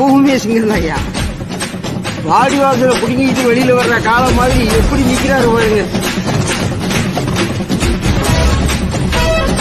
எப்பவுமே சிங்கம் ஐயா. வாடி வாசல புடுங்கிட்டு வெளியில வர்ற காலம் மாதிரி எப்படி நிக்கிறாரு